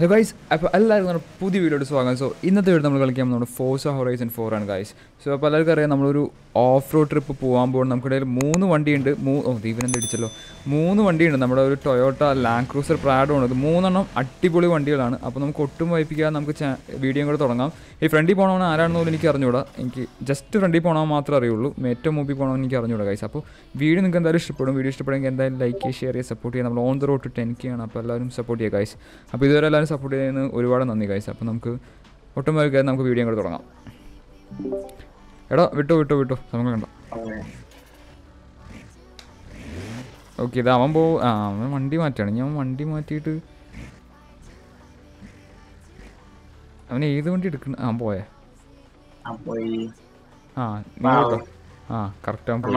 Hey guys അപ്പോൾ എല്ലാവർക്കും നമ്മുടെ പുതിയ വീഡിയോയുടെ സ്വാഗതം. സോ ഇന്നത്തെ വീഡിയോ നമ്മൾ കളിക്കാൻ നമ്മുടെ ഫോസ ഹൊറൈസൺ ഫോർ ആണ് ഗൈസ് സോ അപ്പോൾ എല്ലാവർക്കും അറിയാം നമ്മളൊരു ഓഫ് റോഡ് ട്രിപ്പ് പോകാൻ പോകുന്നത് നമുക്കിടയിൽ മൂന്ന് വണ്ടിയുണ്ട്. മൂ ഓ ദീപനം അടിച്ചല്ലോ മൂന്ന് വണ്ടിയുണ്ട്. നമ്മുടെ ഒരു ടൊയോട്ട ലാൻഡ് ക്രൂസർ പ്രാഡോ ഉണ്ട് മൂന്നെണ്ണം അടിപൊളി വണ്ടികളാണ്. അപ്പോൾ നമുക്ക് ഒട്ടും വൈപ്പിക്കാതെ നമുക്ക് വീഡിയോ കൂടെ തുടങ്ങാം. ഈ ഫ്രണ്ടിൽ പോകണമെന്ന് ആരാണെന്ന് പോലും എനിക്ക് അറിഞ്ഞൂടാ. എനിക്ക് ജസ്റ്റ് ഫ്രണ്ടിൽ പോകണമെന്ന് മാത്രമേ അറിയുള്ളൂ. ഏറ്റവും മുമ്പിൽ പോകണമെന്ന് എനിക്ക് അറിഞ്ഞൂടാ ഗൈസ് അപ്പോൾ വീഡിയോ നിങ്ങൾക്ക് എന്തായാലും ഇഷ്ടപ്പെടും. വീഡിയോ ഇഷ്ടപ്പെടുമെങ്കിൽ എന്തായാലും ലൈക്ക് ചെയ്യുക ഷെയർ ചെയ്യുക സപ്പോർട്ട് ചെയ്യുക നമ്മൾ on the road to ten ആണ്. അപ്പോൾ എല്ലാവരും സപ്പോർട്ട് ചെയ്യുക ഗൈസ് അപ്പോൾ ഇതുവരെ എല്ലാവരും സപ്പോർട്ട് ചെയ്യുന്ന ഒരുപാട് നന്ദി കഴിച്ചു അപ്പോൾ നമുക്ക് ഒട്ടും വൈകാതെ നമുക്ക് വീഡിയോ കൂടെ തുടങ്ങാം. എടാ വിട്ടു വിട്ടു വിട്ടു. നമുക്ക് കണ്ടോ. ഓക്കെ ഇത് അവൻ പോ ആ അവൻ വണ്ടി മാറ്റാണ്. ഞാൻ വണ്ടി മാറ്റിയിട്ട് അവൻ ഏത് വണ്ടി എടുക്കണ ആ പോയേ. ആ ആ കറക്റ്റ് അവൻ പോയി.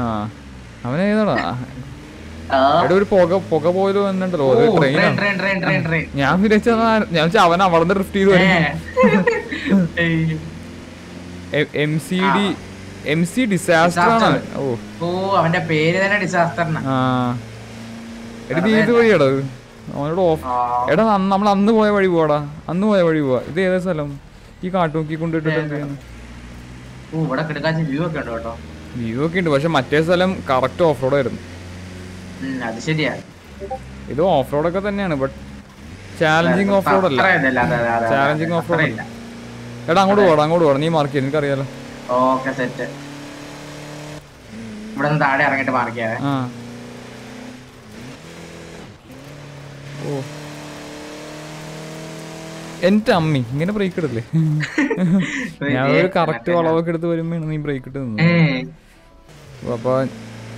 ആ അവൻ ഏതാടാ? ഒരു പുക പുക പോലും വന്നിട്ടുണ്ടല്ലോ. അത് ട്രെയിൻ ഞാൻ വിചാരിച്ച ഞാൻ വെച്ചാൽ അവൻ അവിടെ ഡ്രിഫ്റ്റ് ചെയ്ത് M C D M C disaster ആണ്. ഓ. അവന്റെ പേര് തന്നെ ഡിസാസ്റ്റർ എടാ ഇത് വഴിയാടാ? അവനോട് ഓഫ്. എടാ നമ്മൾ അന്ന് പോയ വഴി പോവാടാ. അന്ന് പോയ വഴി പോവാ. ഇത് ഏതാ സ്ഥലം? ഈ കാട്ടുനോക്കി കൊണ്ടിട്ടിട്ട് എന്ത് ചെയ്യുന്നു? വ്യൂ ഒക്കെ ഉണ്ട് പക്ഷെ മറ്റേ സ്ഥലം കറക്റ്റ് ഓഫ് റോഡ് ആയിരുന്നു. അത് ഇത് ഓഫ് റോഡ് ഒക്കെ തന്നെയാണ് ബട്ട് ചാലഞ്ചിങ് ഓഫ് റോഡ് അല്ല. ചാലഞ്ചിങ് ഓഫ് റോഡ് അല്ല. എടാ അങ്ങോട്ട് പോടാ അങ്ങോട്ട് പോടാ. നീ മാർക്ക് ചെയ്ത് എനിക്കറിയാലോ ഓക്കെ സെറ്റ്. ഇവിടെ നിന്ന് താഴെ ഇറങ്ങിട്ട് മാർക്ക് ആ. ഓ. എന്റെ അമ്മി ഇങ്ങനെ ബ്രേക്ക് ഇടല്ലേ? ഞാൻ ഒരു കറക്റ്റ് വളവൊക്കെ എടുത്ത് വരുമ്പോഴാണ് നീ ബ്രേക്ക് ഇട്ട് നിന്നത്. അപ്പൊ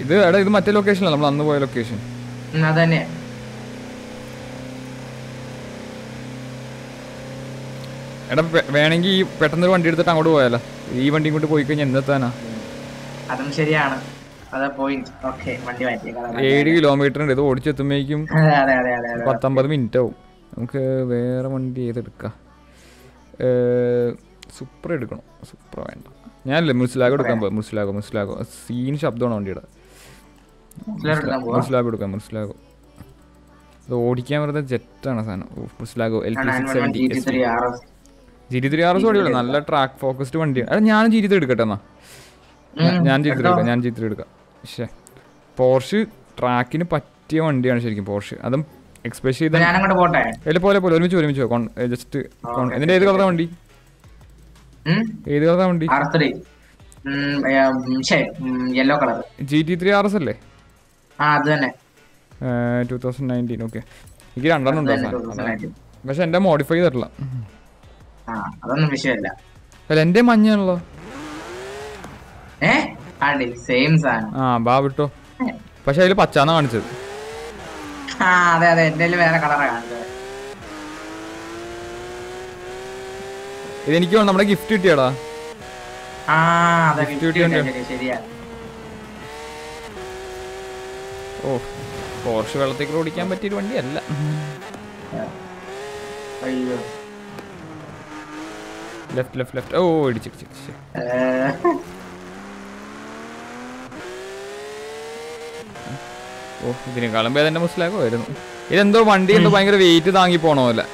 ഇത് എടാ ഇത് മറ്റേ ലൊക്കേഷൻ ലൊക്കേഷനല്ല നമ്മൾ അന്ന് പോയ ലൊക്കേഷൻ അതന്നെ. എടാ വേണെങ്കിൽ വേണമെങ്കിൽ ഈ പെട്ടെന്ന് ഒരു വണ്ടി എടുത്തിട്ട് അങ്ങോട്ട് പോയാലോ? ഈ വണ്ടി കൊണ്ട് പോയി കഴിഞ്ഞാൽ എന്തെത്താനാ അതും ശരിയാണ്. ഏഴ് കിലോമീറ്റർ ഉണ്ട്. ഇത് ഓടിച്ചെത്തുമ്പോഴേക്കും അതെ അതെ അതെ അതെ അതെ. പത്തൊമ്പത് മിനിറ്റ് ആവും നമുക്ക് വേറെ വണ്ടി ഏതെടുക്കാം സൂപ്പർ എടുക്കണം. സൂപ്പർ വേണ്ട. ഞാനല്ലേ മുസ്ലാഗ് എടുക്കാൻ പോയി? മുസ്ലാഗോ മുസ്ലാഗോ സീൻ ശബ്ദമാണ് വണ്ടിയുടെ. എടുക്കാൻ പോവാ മുസ്ലാഗ് എടുക്കാം മുസ്ലാഗോ ഇത് ഓടിക്കാൻ വെറുതെ ജെറ്റാണ് സാധനം. Murcielago L P six seventy G three T three R S ഓടിയുള്ളൂ നല്ല ട്രാക്ക് ഫോക്കസ്ഡ് വണ്ടിയാണ്. എടാ ഞാനും ജി ടി എടുക്കട്ടെ എന്നാ. ഞാൻ- ജി ത്രീ എടുക്കാം ഞാൻ ജി ത്രീ എടുക്കാം. പക്ഷേ പോർഷ് ട്രാക്കിന് പറ്റിയ വണ്ടിയാണ് ശരിക്കും പോർഷ് അതും എക്സ്പെഷ്യലി ചെയ്ത അല്ല പോലെ പോലെ ഒരുമിച്ച് ഒരുമിച്ച് ജസ്റ്റ് എന്നിട്ട് ഏത് കളറാ വണ്ടി? ഏത് കളറാ വണ്ടി? Three yellow colour G T three R S അല്ലേ? ടൂ തൗസൻഡ് നയന്റീൻ ഓക്കെ എനിക്ക് രണ്ടെണ്ണം ഉണ്ടോ സാധനം? അതാ. 2019. പക്ഷെ എന്റെ മോഡിഫൈ ചെയ്തിട്ടില്ല. അതൊന്നും വിഷയമല്ല. അല്ല എന്റെ മഞ്ഞാണല്ലോ ആ ബാ വിട്ടോ. പക്ഷെ അതിൽ പച്ചാന്നാ കാണിച്ചത്. അതെ അതെ എന്റെ വേറെ കളറാ കാണിച്ചത്. ഇതെനിക്ക് നമ്മുടെ ഗിഫ്റ്റ് കിട്ടിയാടാ. gift കിട്ടിയുണ്ട്. കിട്ടിയ ശരിയാ. ഓ പോർഷ് വെള്ളത്തേക്ക് ഓടിക്കാൻ പറ്റിയൊരു വണ്ടിയല്ല. അയ്യോ. ലെഫ്റ്റ് ലെഫ്റ്റ് ലെഫ്റ്റ് ഓ ഇടിച്ചിടിച്ച് ഓ ഇതിനേക്കാളും ഭേദം തന്നെ മുസ്ലാക്കോ ആയിരുന്നു ഇതെന്തോ വണ്ടി എന്തോ ഭയങ്കര വെയിറ്റ് താങ്ങി പോണ പോലെ.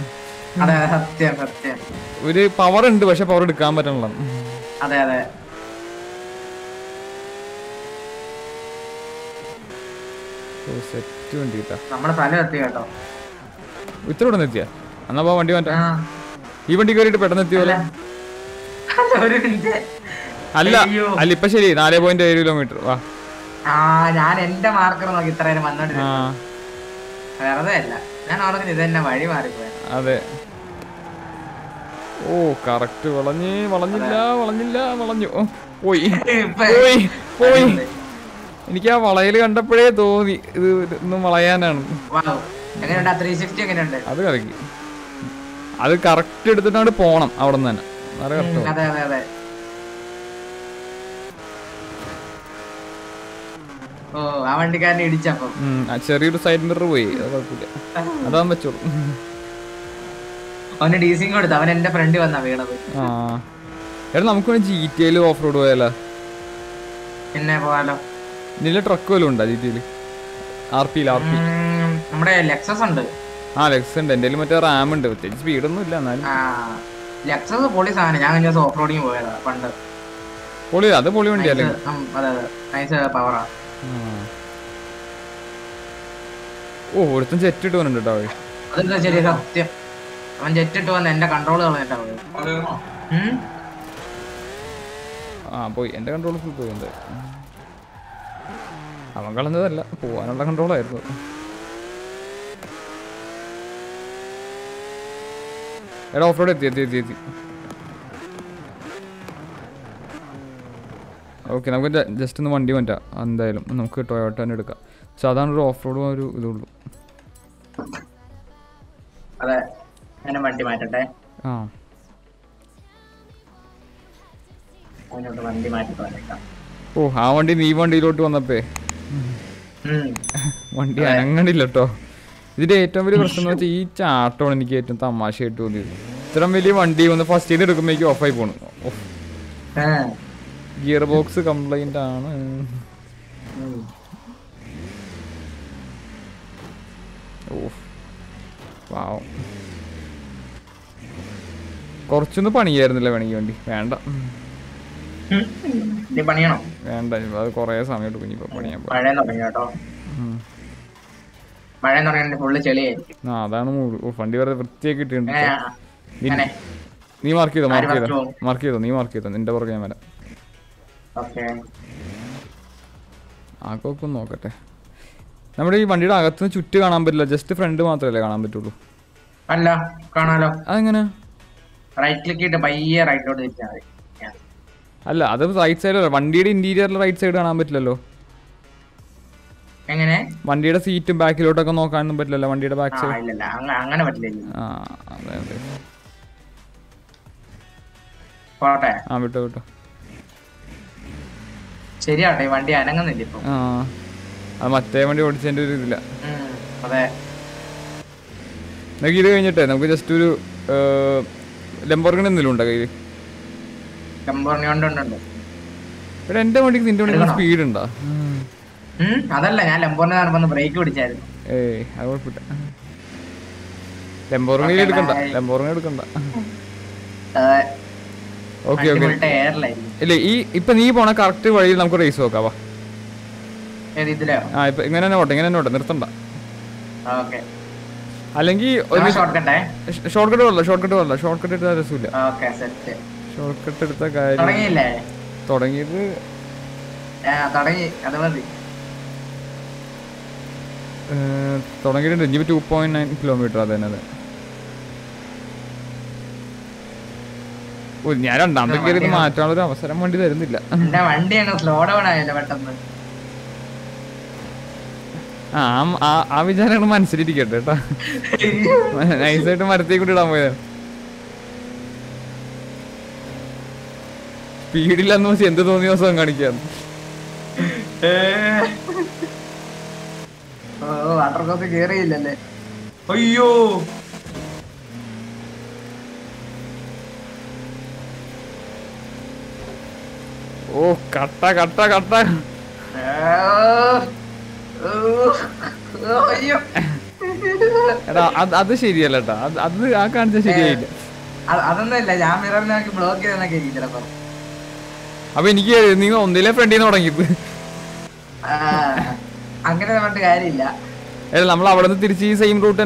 ഒരു പവർ ഉണ്ട് പക്ഷെ പവർ എടുക്കാൻ പറ്റണല്ലോ. അതെ അതെ. സെറ്റ് വണ്ടി കിട്ടാ നമ്മുടെ പല എത്തി കേട്ടോ. ഇത്ര ഇവിടെ എത്തിയാ? എന്നാ പോ വണ്ടി മാറ്റാം. ഈ വണ്ടി കയറിയിട്ട് പെട്ടെന്ന് എത്തിയോ? അല്ല. അല്ല ഇപ്പൊ ശരി നാല് പോയിന്റ് ഏഴ് കിലോമീറ്റർ വാ. ഞാൻ എന്റെ മാർക്കർ നോക്കി ഇത്ര നേരം വന്നോണ്ടിരുന്നു വെറുതെ അല്ല. ഞാൻ ഓർക്കുന്നത് ഇത് തന്നെ വഴി മാറിപ്പോയി. അതെ. ഓ കറക്റ്റ് വളഞ്ഞ് വളഞ്ഞില്ല വളഞ്ഞില്ല വളഞ്ഞു. പോയി. പോയി പോയി. എനിക്ക് ആ വളയിൽ കണ്ടപ്പോഴേ തോന്നി. ഇത് ഒന്നും വളയാനാണ്. അത് കറക്കി. അത് കറക്റ്റ് എടുത്തിട്ട് അങ്ങോട്ട് പോണം അവിടെ നിന്ന് തന്നെ ചെറിയൊരു സൈഡ് മിറർ പോയി. അത് കുഴപ്പമില്ല. അതാവാൻ പറ്റുള്ളൂ. അവന് ഡീസിങ് കൊടുത്തു. അവൻ എന്റെ ഫ്രണ്ട് വന്നാ വീണത്. ആ. എടാ നമുക്ക് ജി ടി ഓഫ് റോഡ് പോയാലോ? പിന്നെ പോവാലോ. ഇതിലെ ട്രക്ക് വല്ലതും ഉണ്ടോ ജി ടി ആർ പിയിൽ ആർ പി നമ്മുടെ ലെക്സസ് ഉണ്ട്. ആ ലെക്സസ് ഉണ്ട്. എന്റെ മറ്റേ റാം ഉണ്ട്. പ്രത്യേകിച്ച് സ്പീഡൊന്നും ഇല്ല എന്നാലും. ആ ലെക്സസ് പൊളി സാധനം. ഞാൻ കഴിഞ്ഞ ഓഫ് റോഡിങ് പോയതാ പണ്ട്. പൊളി അത് പൊളി വണ്ടി അല്ലേ? അതെ അതെ. നൈസ് പവറാ ഓ ഒരുത്തൻ ജെറ്റ് ഇട്ട് അവർ. അതെന്താ ശരി സത്യം. അവൻ ജെറ്റിട്ട് വന്ന് എന്റെ കൺട്രോൾ കളഞ്ഞിട്ടാ? ആ പോയി. എന്റെ കൺട്രോൾ ഫുൾ പോയി എന്താ അവൻ കളഞ്ഞതല്ല പോവാനുള്ള കൺട്രോളായിരുന്നു എടാ ഓഫ് റോഡ് എത്തി എത്തി എത്തി എത്തി. ഓക്കെ നമുക്ക് ജസ്റ്റ് ഒന്ന് വണ്ടി മാറ്റാം. എന്തായാലും നമുക്ക് ടൊയോട്ട തന്നെ എടുക്കാം. പക്ഷെ അതാണ് ഒരു ഓഫ് റോഡും ഒരു ഇതുള്ളൂ അതെ ഞാൻ വണ്ടി മാറ്റട്ടെ? ആ. ഓ ആ വണ്ടി നീ വണ്ടിയിലോട്ട് വന്നപ്പേ. വണ്ടി അനങ്ങണില്ല കേട്ടോ ഇതിന്റെ ഏറ്റവും വലിയ പ്രശ്നം എന്ന് വെച്ചാൽ ഈ ചാട്ടമാണ് എനിക്ക് ഏറ്റവും തമാശയായിട്ട് തോന്നിയത്. ഇത്രയും വലിയ വണ്ടി ഒന്ന് ഫസ്റ്റ് ചെയ്ത് എടുക്കുമ്പോഴേക്കും ഓഫായി പോണു. ഗിയർ ബോക്സ് കംപ്ലൈന്റ് ആണ്. കൊറച്ചൊന്നും ഓ പാവം കുറച്ചൊന്ന് പണിയായിരുന്നില്ല വേണമെങ്കിൽ വണ്ടി. വേണ്ട. പണിയണം? വേണ്ട അത് കുറേ സമയം എടുക്കും ഇനിയിപ്പോ പണിയാൻ മഴ തുടങ്ങി കേട്ടോ. ഉം. മഴ തുടങ്ങി ഫുള്ള് ചെളിയായിരിക്കും. ആ അതാണ് ഫണ്ടി വെറുതെ വൃത്തിയാക്കി ഇട്ടിട്ടുണ്ട് നീ- മാർക്ക് ചെയ്തോ മാർക്ക് ചെയ്തോ? മാർക്ക് ചെയ്തോ നീ മാർക്ക് ചെയ്തോ? നിന്റെ പുറകെ ഞാൻ വരാം. ആക്കൊക്കെ നോക്കട്ടെ. നമ്മുടെ ഈ വണ്ടിയുടെ അകത്തുനിന്ന് ചുറ്റ് കാണാൻ പറ്റില്ല ജസ്റ്റ് ഫ്രണ്ട് മാത്രമല്ലേ കാണാൻ പറ്റുള്ളൂ. അല്ല കാണാലോ? അതെങ്ങനെ? റൈറ്റ് ക്ലിക്ക് ചെയ്തിട്ട് പയ്യെ റൈറ്റിലോട്ട് തിരിച്ചാൽ മതി. അല്ല അത് റൈറ്റ് സൈഡ് വണ്ടിയുടെ ഇന്റീരിയറിൽ റൈറ്റ് സൈഡ് കാണാൻ പറ്റില്ലല്ലോ. എങ്ങനെ? വണ്ടിയുടെ സീറ്റും ബാക്കിലോട്ടൊക്കെ നോക്കാനൊന്നും പറ്റില്ലല്ലോ വണ്ടിയുടെ ബാക്ക് സൈഡ് അങ്ങനെ പറ്റില്ല ആ വിട്ടോ വിട്ടോ. ശരിയാട്ടെ വണ്ടി അനങ്ങുന്നില്ല ഇപ്പൊ. ആ അത് മറ്റേ വണ്ടി ഓടിച്ചതിന്റെ ഒരു ഇതില്ല. അതെ. നമുക്ക് ഇത് കഴിഞ്ഞിട്ടേ നമുക്ക് ജസ്റ്റ് ഒരു ലംബോർഗിന് എന്തെങ്കിലും ഉണ്ടോ കയ്യിൽ കൊണ്ടുണ്ട് ഇവിടെ എന്റെ വണ്ടിക്ക് നിന്റെ വണ്ടിക്ക് സ്പീഡ് ഉണ്ടോ അതല്ല ഞാൻ ലംബോറിനെ നടന്നു ബ്രേക്ക് പിടിച്ചായിരുന്നു. ഏയ് അത് കുഴപ്പമില്ല. ലംബോർഗണി എടുക്കണ്ട. ലംബോർഗണി എടുക്കണ്ട. Okay okay. ഇല്ല ഈ ഇപ്പൊ നീ പോണ കറക്റ്റ് വഴിയിൽ നമുക്ക് റേസ് നോക്കാം വാ. ഏത് ഇതിലോ? ആ ഇപ്പൊ ഇങ്ങനെ തന്നെ ഓട്ടെ ഇങ്ങനെ തന്നെ ഓട്ടെ നിർത്തണ്ട. അല്ലെങ്കിൽ ഷോർട്ട് കട്ടേ വല്ല ഷോർട്ട് കട്ട് പോലല്ല ഷോർട്ട് കട്ട് ഇട്ടാൽ രസമില്ല. ഓക്കെ സെറ്റ് ഷോർട്ട് കട്ട് എടുത്ത കാര്യം തുടങ്ങിയില്ലേ തുടങ്ങിയത് തുടങ്ങിയിട്ടുണ്ട്. ഇനി ടു പോയിന്റ് നയൻ കിലോമീറ്റർ അത് തന്നെ അത്. ഞാൻ രണ്ടാമത്തെ കയറി ഇത് മാറ്റാനുള്ള ഒരു അവസരം വണ്ടി തരുന്നില്ല. ആ ആ- വിചാരങ്ങൾ മനസ്സിലിരിക്കട്ടെ കേട്ടോ. നൈസായിട്ട് മരത്തേക്കൂടി ഇടാൻ പോയത്. സ്പീഡില്ലെന്ന് വെച്ചാൽ എന്ത് തോന്നിയ ദിവസം കാണിക്കാന്ന്. ഓ വാട്ടർ കോസ് കേറിയില്ലല്ലേ? അയ്യോ. ഓ കട്ട കട്ട കട്ട. എടാ അത് അത് ശരിയല്ല കേട്ടാ അത് അത് ആ കാണിച്ച ശരിയായില്ല. അതൊന്നുമല്ല അതൊന്നും ഇല്ല ഞാൻ മിററിനെ ബ്ലോക്ക് ചെയ്തെന്നൊക്കെ ഇരിക്കും ചിലപ്പോ അപ്പൊ എനിക്ക് നീ ഒന്നിലെ ഫ്രണ്ടിൽ നിന്ന് തുടങ്ങിയത് ആ, അങ്ങനെ പറഞ്ഞിട്ട് കാര്യമില്ല. നമ്മൾ അവിടെ നിന്ന് തിരിച്ച് ഈ സെയിം റൂട്ട്